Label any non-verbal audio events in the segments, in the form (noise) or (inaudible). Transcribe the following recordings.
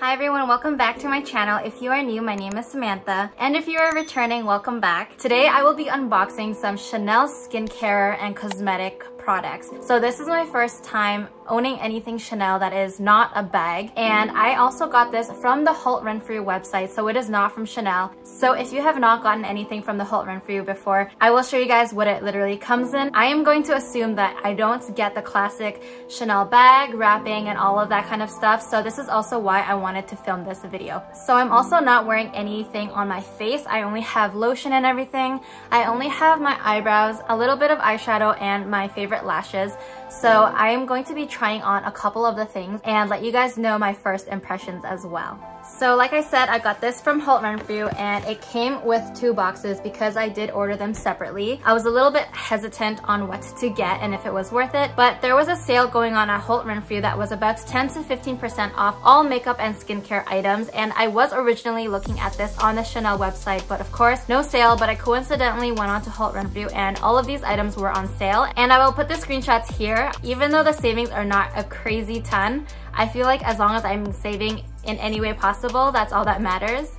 Hi everyone, welcome back to my channel. If you are new, my name is Samantha. And if you are returning, welcome back. Today I will be unboxing some Chanel skincare and cosmetic products. So this is my first time owning anything Chanel that is not a bag. And I also got this from the Holt Renfrew website, so it is not from Chanel. So if you have not gotten anything from the Holt Renfrew before, I will show you guys what it literally comes in. I am going to assume that I don't get the classic Chanel bag, wrapping, and all of that kind of stuff. So this is also why I wanted to film this video. So I'm also not wearing anything on my face. I only have lotion and everything. I only have my eyebrows, a little bit of eyeshadow, and my favorite lashes. So I am going to be trying on a couple of the things and let you guys know my first impressions as well. So like I said, I got this from Holt Renfrew and it came with two boxes because I did order them separately. I was a little bit hesitant on what to get and if it was worth it, but there was a sale going on at Holt Renfrew that was about 10 to 15% off all makeup and skincare items and I was originally looking at this on the Chanel website, but of course, no sale, but I coincidentally went on to Holt Renfrew and all of these items were on sale and I will put the screenshots here. Even though the savings are not a crazy ton, I feel like as long as I'm saving in any way possible, that's all that matters.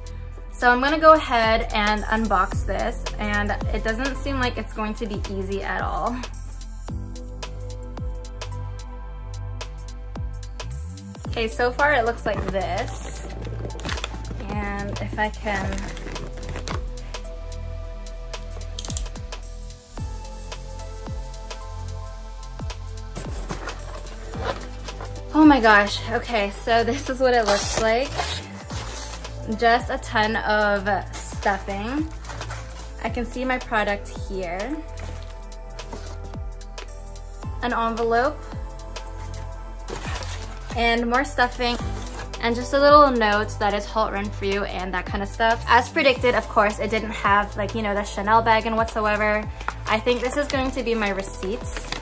So I'm gonna go ahead and unbox this and it doesn't seem like it's going to be easy at all. Okay, so far it looks like this. And if I can Oh my gosh, okay, so (laughs) this is what it looks like. Just a ton of stuffing. I can see my product here. An envelope. And more stuffing. And just a little note that is for you and that kind of stuff. As predicted, of course, it didn't have like, you know, the Chanel bag and whatsoever. I think this is going to be my receipts.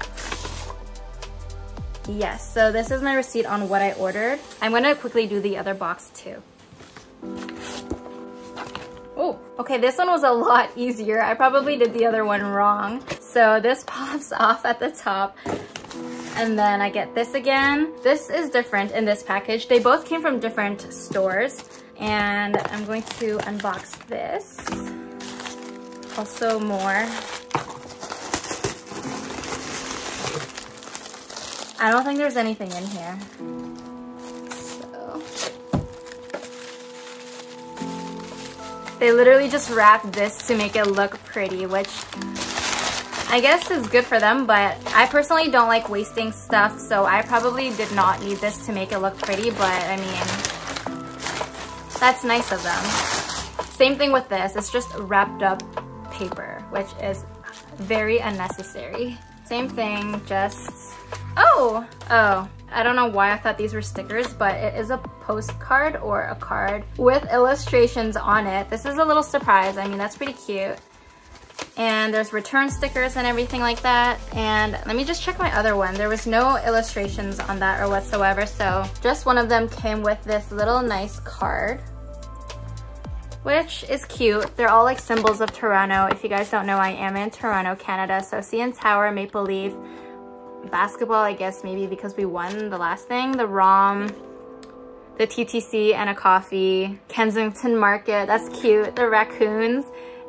Yes, so this is my receipt on what I ordered. I'm gonna quickly do the other box too. Oh, okay, this one was a lot easier. I probably did the other one wrong. So this (laughs) pops off at the top and then I get this again. This is different in this package. They both came from different stores and I'm going to unbox this. Also more I don't think there's anything in here. So. They literally just wrapped this to make it look pretty, which I guess is good for them, but I personally don't like wasting stuff, so I probably did not need this to make it look pretty, but I mean, that's nice of them. Same thing with this, it's just wrapped up paper, which is very unnecessary. Same thing, just Oh, oh. I don't know why I thought these were stickers, but it is a postcard or a card with illustrations on it. This is a little surprise. I mean, that's pretty cute. And there's return stickers and everything like that. And let me just check my other one. There was no illustrations on that or whatsoever. So just one of them came with this little nice card which is cute. They're all like symbols of Toronto. If you guys don't know, I am in Toronto, Canada. So CN Tower, Maple Leaf, basketball, I guess maybe because we won the last thing, the ROM, the TTC and a coffee, Kensington Market, that's cute, the raccoons,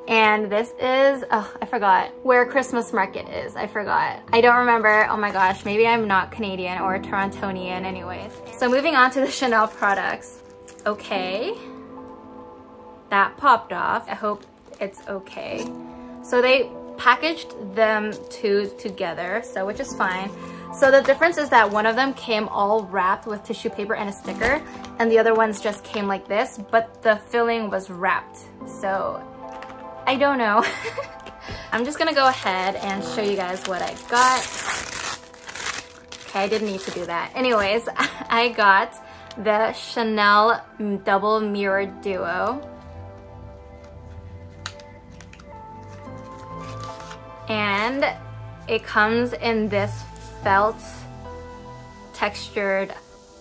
and this is, oh, I forgot where Christmas Market is. I forgot. I don't remember. Oh my gosh, maybe I'm not Canadian or Torontonian anyways. So moving on to the Chanel products. Okay. That popped off. I hope it's okay. So they packaged them two together, so which is fine. So the difference is that one of them came all wrapped with tissue paper and a sticker, and the other ones just came like this, but the filling was wrapped. So I don't know. (laughs) I'm just gonna go ahead and show you guys what I got. Okay, I didn't need to do that. Anyways, (laughs) I got the Chanel Double Mirror Duo. And it comes in this felt textured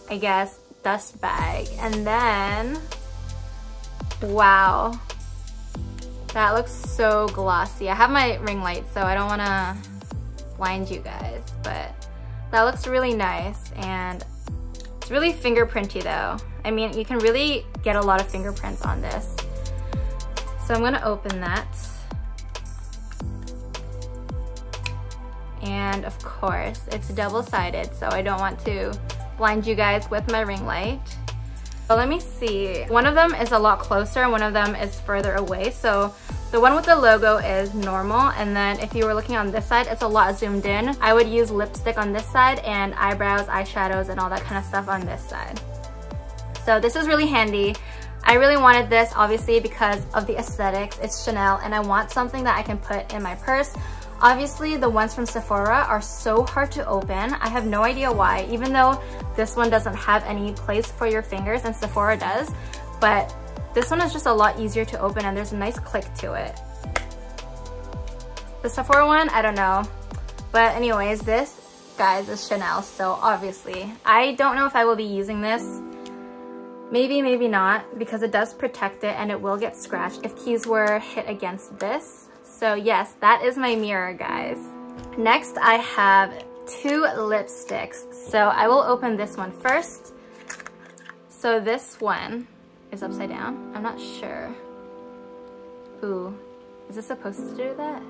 I guess dust bag and then wow that looks so glossy I have my ring light so I don't want to blind you guys but that looks really nice and It's really fingerprinty though. I mean, you can really get a lot of fingerprints on this. So I'm gonna open that. And of course, it's double-sided, so I don't want to blind you guys with my ring light. But let me see. One of them is a lot closer, and one of them is further away. So the one with the logo is normal, and then if you were looking on this side, it's a lot zoomed in. I would use lipstick on this side and eyebrows, eyeshadows, and all that kind of stuff on this side. So this is really handy. I really wanted this obviously because of the aesthetics. It's Chanel and I want something that I can put in my purse Obviously, the ones from Sephora are so hard to open. I have no idea why, even though this one doesn't have any place for your fingers and Sephora does, but this one is just a lot easier to open and there's a nice click to it. The Sephora one, I don't know. But anyways, this, guys, is Chanel, so obviously. I don't know if I will be using this. Maybe, maybe not, because it does protect it and it will get scratched if keys were hit against this. So yes, that is my mirror, guys. Next, I have two lipsticks. So I will open this one first. So this one is upside down. I'm not sure. Ooh, is this supposed to do that?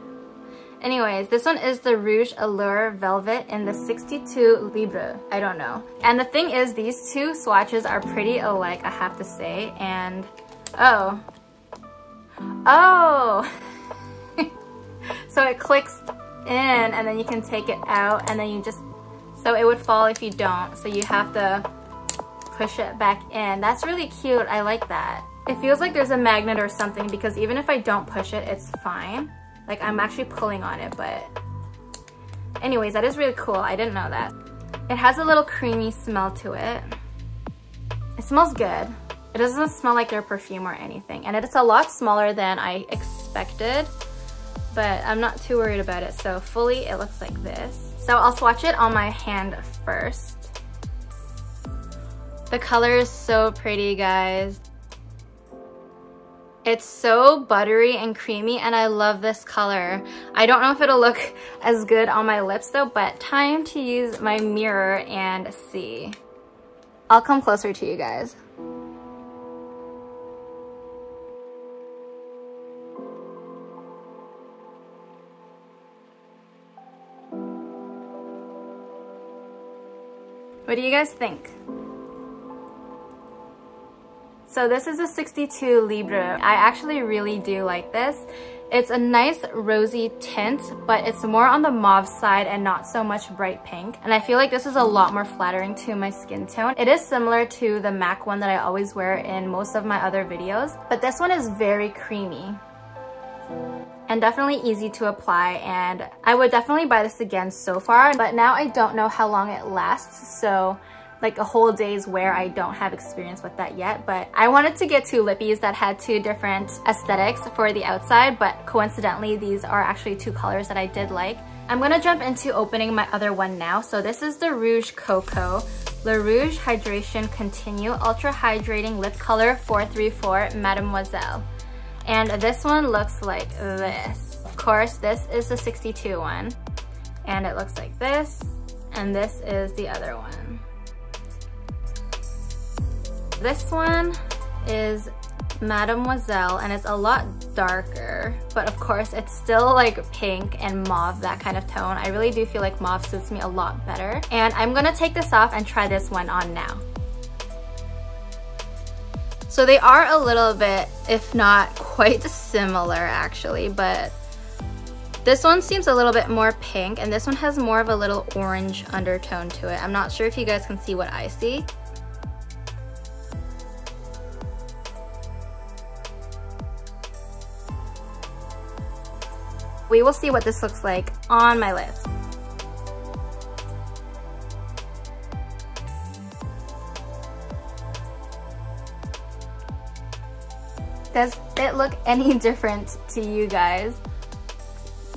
Anyways, this one is the Rouge Allure Velvet in the 62 Libre. I don't know. And the thing is, these two swatches are pretty alike, I have to say. And, oh. Oh! (laughs) So it clicks in and then you can take it out and then you just, so it would fall if you don't. So you have to push it back in. That's really cute. I like that. It feels like there's a magnet or something because even if I don't push it, it's fine. Like I'm actually pulling on it, but anyways, that is really cool. I didn't know that. It has a little creamy smell to it. It smells good. It doesn't smell like their perfume or anything. And it's a lot smaller than I expected but I'm not too worried about it. So fully it looks like this. So I'll swatch it on my hand first. The color is so pretty, guys. It's so buttery and creamy and I love this color. I don't know if it'll look (laughs) as good on my lips though, but time to use my mirror and see. I'll come closer to you guys. What do you guys think? So this is a 62 Libre. I actually really do like this. It's a nice rosy tint, but it's more on the mauve side and not so much bright pink. And I feel like this is a lot more flattering to my skin tone. It is similar to the MAC one that I always wear in most of my other videos, but this one is very creamy and definitely easy to apply and I would definitely buy this again so far but now I don't know how long it lasts so like a whole day's wear I don't have experience with that yet but I wanted to get two lippies that had two different aesthetics for the outside but coincidentally these are actually two colors that I did like. I'm gonna jump into opening my other one now so this is the Rouge Coco Le Rouge Hydration Continue Ultra Hydrating Lip Color 434 Mademoiselle. And this one looks like this. Of course, this is the 62 one. And it looks like this. And this is the other one. This one is Mademoiselle and it's a lot darker but of course it's still like pink and mauve that kind of tone I really do feel like mauve suits me a lot better and I'm gonna take this off and try this one on now so they are a little bit, if not quite similar actually, but this one seems a little bit more pink and this one has more of a little orange undertone to it. I'm not sure if you guys can see what I see. We will see what this looks like on my lips. Does it look (laughs) any different to you guys?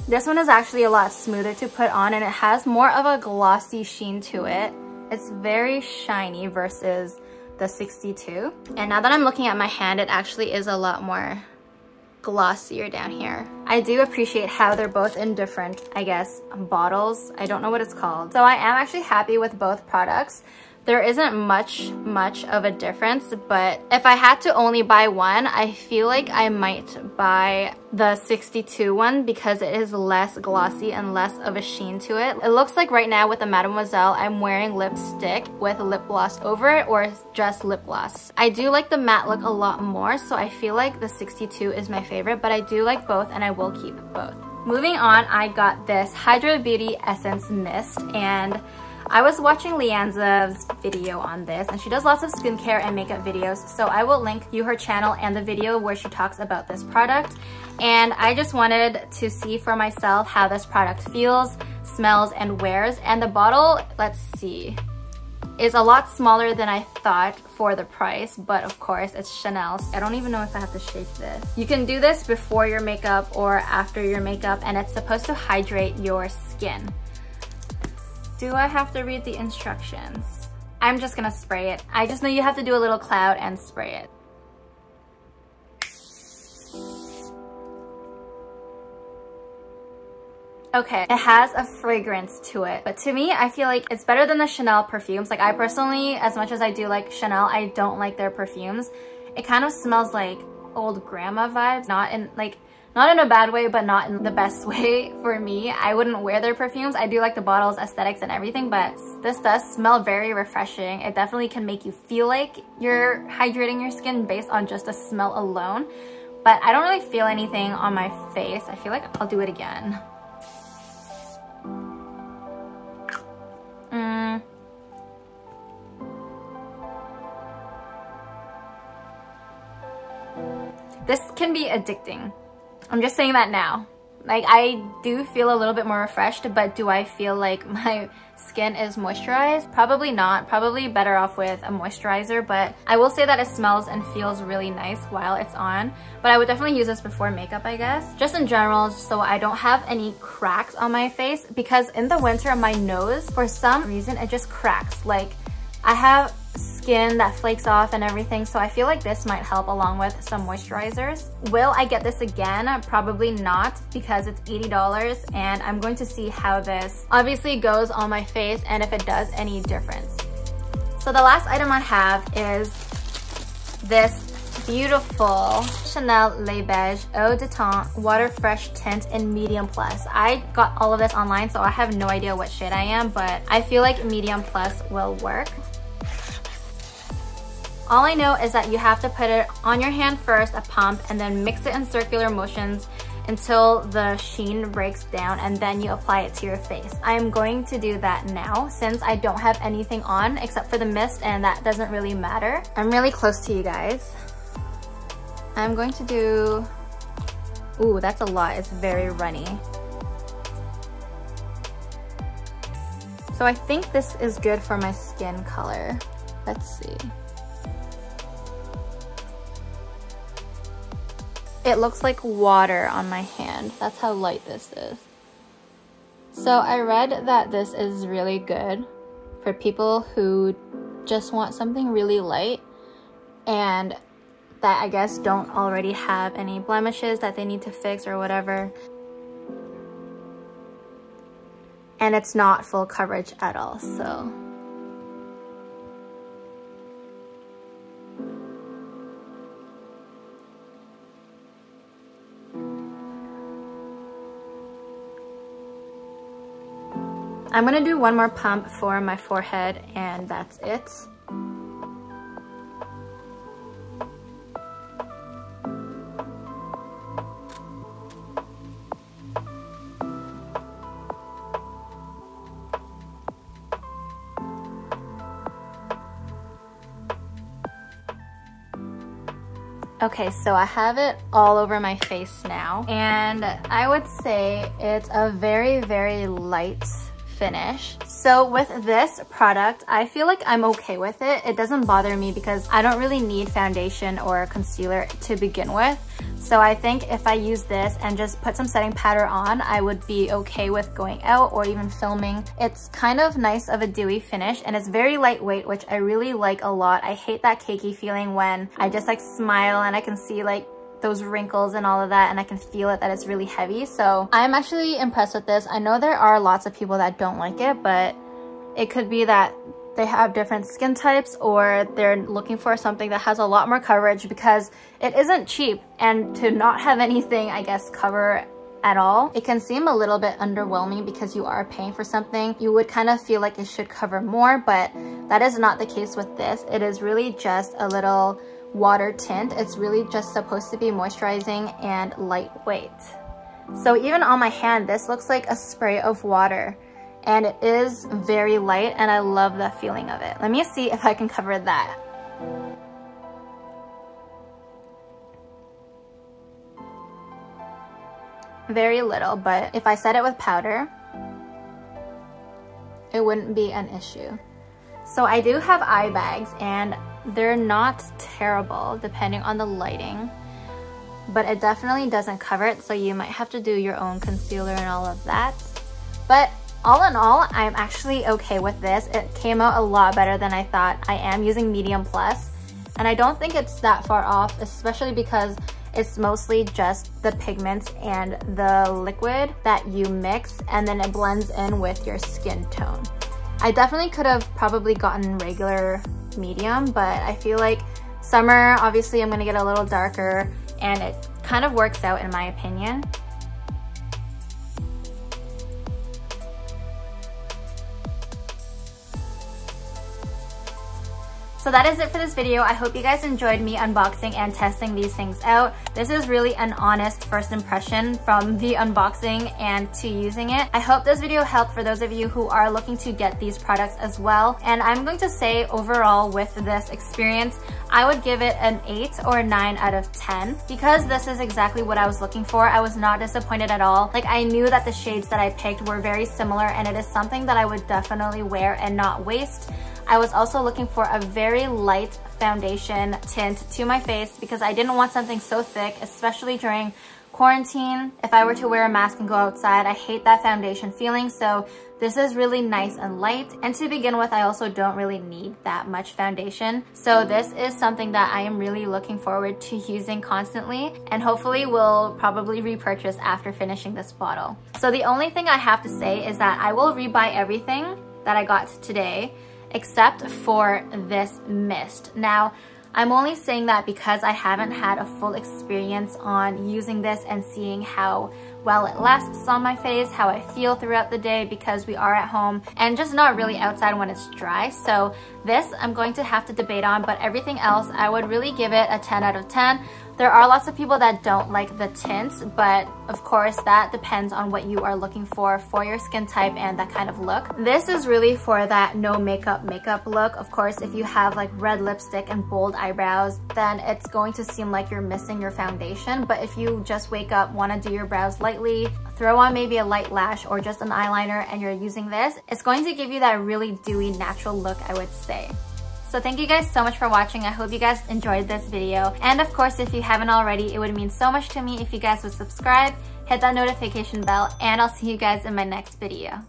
This one is actually a lot smoother to put on and it has more of a glossy sheen to it. It's very shiny versus the 62. And now that I'm looking at my hand, it actually is a lot more glossier down here. I do appreciate how they're both in different, I guess, bottles. I don't know what it's called. So I am actually happy with both products. There isn't much, much of a difference, but if I had to only buy one, I feel like I might buy the 62 one because it is less glossy and less of a sheen to it. It looks like right now with the Mademoiselle, I'm wearing lipstick with lip gloss over it or just lip gloss. I do like the matte look a lot more, so I feel like the 62 is my favorite, but I do like both and I will keep both. Moving on, I got this Hydra Beauty Essence Mist and I was watching Leanza's video on this and she does lots of skincare and makeup videos so I will link you her channel and the video where she talks about this product and I just wanted to see for myself how this product feels, smells, and wears and the bottle, let's see, is a lot smaller than I thought for the price, but of course it's Chanel. I don't even know if I have to shake this. You can do this before your makeup or after your makeup and it's supposed to hydrate your skin. Do I have to read the instructions? I'm just gonna spray it. I just know you have to do a little cloud and spray it. Okay, it has a fragrance to it, but to me, I feel like it's better than the Chanel perfumes. Like I personally, as much as I do like Chanel, I don't like their perfumes. It kind of smells like old grandma vibes, not in like, not in a bad way, but not in the best (laughs) way for me. I wouldn't wear their perfumes. I do like the bottles, aesthetics, and everything, but this does smell very refreshing. It definitely can make you feel like you're hydrating your skin based on just the smell alone. But I don't really feel anything on my face. I feel like I'll do it again. Mm. This can be addicting. I'm just saying that now. Like I do feel a little bit more refreshed, but do I feel like (laughs) my skin is moisturized? Probably not. Probably better off with a moisturizer, but I will say that it smells and feels really nice while it's on. But I would definitely use this before makeup, I guess. Just in general, so I don't have any cracks on my face because in the winter, my nose, for some reason, it just cracks. Like I have skin that flakes off and everything. So I feel like this might help along with some moisturizers. Will I get this again? Uh, probably not because it's $80 and I'm going to see how this obviously goes on my face and if it does any difference. So the last item I have is this beautiful Chanel Les Beiges Eau de Teint Water Fresh Tint in Medium Plus. I got all of this online, so I have no idea what shade I am, but I feel like Medium Plus will work. All I know is that you have to put it on your hand first, a pump, and then mix it in circular motions until the sheen breaks down and then you apply it to your face. I am going to do that now since I don't have anything on except for the mist and that doesn't really matter. I'm really close to you guys. I'm going to do, ooh, that's a lot. It's very runny. So I think this is good for my skin color. Let's see. It looks like water on my hand. That's how light this is. So I read that this is really good for people who just want something really light and that I guess don't already have any blemishes that they need to fix or whatever. And it's not full coverage at all, so I'm gonna do one more pump for my forehead and that's it. Okay, so I have it all over my face now, and I would say it's a very, very light finish. So with this product, I feel like I'm okay with it. It doesn't bother me because I don't really need foundation or concealer to begin with. So I think if I use this and just put some setting powder on, I would be okay with going out or even filming. It's kind of nice of a dewy finish and it's very lightweight, which I really like a lot. I hate that cakey feeling when I just like smile and I can see like those wrinkles and all of that and I can feel it that it's really heavy. So I'm actually impressed with this. I know there are lots of people that don't like it, but it could be that they have different skin types or they're looking for something that has a lot more coverage because it isn't cheap and to not have anything, I guess, cover at all. It can seem a little bit underwhelming because you are paying for something. You would kind of feel like it should cover more, but that is not the case with this. It is really just a little water tint. It's really just supposed to be moisturizing and lightweight. So even on my hand, this looks like a spray of water and it is very light and I love the feeling of it. Let me see if I can cover that. Very little, but if I set it with powder, it wouldn't be an issue. So I do have eye bags and they're not terrible depending on the lighting, but it definitely doesn't cover it. So you might have to do your own concealer and all of that. But all in all, I'm actually okay with this. It came out a lot better than I thought. I am using medium plus, and I don't think it's that far off, especially because it's mostly just the pigments and the liquid that you mix and then it blends in with your skin tone. I definitely could have probably gotten regular medium, but I feel like summer, obviously I'm gonna get a little darker and it kind of works out in my opinion. So that is it for this video. I hope you guys enjoyed me unboxing and testing these things out. This is really an honest first impression from the unboxing and to using it. I hope this video helped for those of you who are looking to get these products as well. And I'm going to say overall with this experience, I would give it an 8 or 9 out of 10 because this is exactly what I was looking for. I was not disappointed at all. Like I knew that the shades that I picked were very similar and it is something that I would definitely wear and not waste. I was also looking for a very light foundation tint to my face because I didn't want something so thick, especially during quarantine. If I were to wear a mask and go outside, I hate that foundation feeling. So this is really nice and light. And to begin with, I also don't really need that much foundation. So this is something that I am really looking forward to using constantly and hopefully will probably repurchase after finishing this bottle. So the only thing I have to say is that I will rebuy everything that I got today except for this mist. Now, I'm only saying that because I haven't had a full experience on using this and seeing how well it lasts on my face, how I feel throughout the day because we are at home and just not really outside when it's dry. So this I'm going to have to debate on, but everything else I would really give it a 10 out of 10. There are lots of people that don't like the tints, but of course that depends on what you are looking for for your skin type and that kind of look. This is really for that no makeup makeup look. Of course, if you have like red lipstick and bold eyebrows, then it's going to seem like you're missing your foundation. But if you just wake up, wanna do your brows lightly, throw on maybe a light lash or just an eyeliner and you're using this, it's going to give you that really dewy natural look, I would say. So thank you guys so much for watching. I hope you guys enjoyed this video. And of course, if you haven't already, it would mean so much to me if you guys would subscribe, hit that notification bell, and I'll see you guys in my next video.